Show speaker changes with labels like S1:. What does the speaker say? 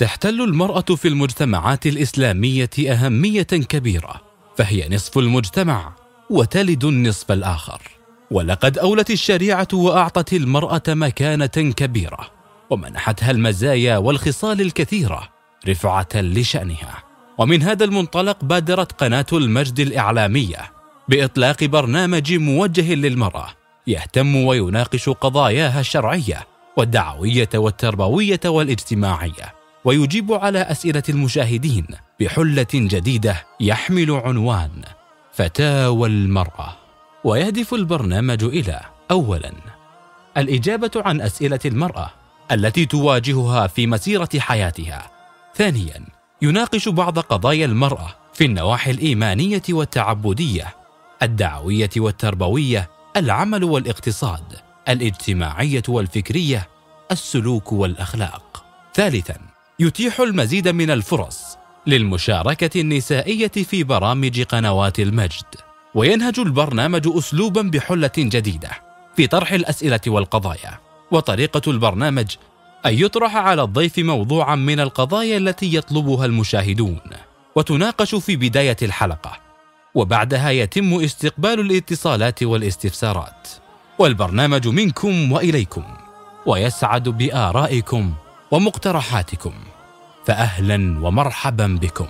S1: تحتل المرأة في المجتمعات الإسلامية أهمية كبيرة فهي نصف المجتمع وتلد النصف الآخر. ولقد أولت الشريعة وأعطت المرأة مكانة كبيرة ومنحتها المزايا والخصال الكثيرة رفعة لشأنها. ومن هذا المنطلق بادرت قناة المجد الإعلامية بإطلاق برنامج موجه للمرأة يهتم ويناقش قضاياها الشرعية والدعوية والتربوية والاجتماعية. ويجيب على أسئلة المشاهدين بحلة جديدة يحمل عنوان فتاوى المرأة ويهدف البرنامج إلى اولا الإجابة عن أسئلة المرأة التي تواجهها في مسيرة حياتها. ثانيا يناقش بعض قضايا المرأة في النواحي الإيمانية والتعبدية الدعوية والتربوية العمل والاقتصاد الاجتماعية والفكرية السلوك والأخلاق. ثالثا يتيح المزيد من الفرص للمشاركة النسائية في برامج قنوات المجد. وينهج البرنامج اسلوبا بحلة جديدة في طرح الأسئلة والقضايا. وطريقة البرنامج أن يطرح على الضيف موضوعا من القضايا التي يطلبها المشاهدون. وتناقش في بداية الحلقة. وبعدها يتم استقبال الاتصالات والاستفسارات. والبرنامج منكم وإليكم. ويسعد بآرائكم ومقترحاتكم فاهلا ومرحبا بكم.